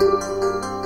Música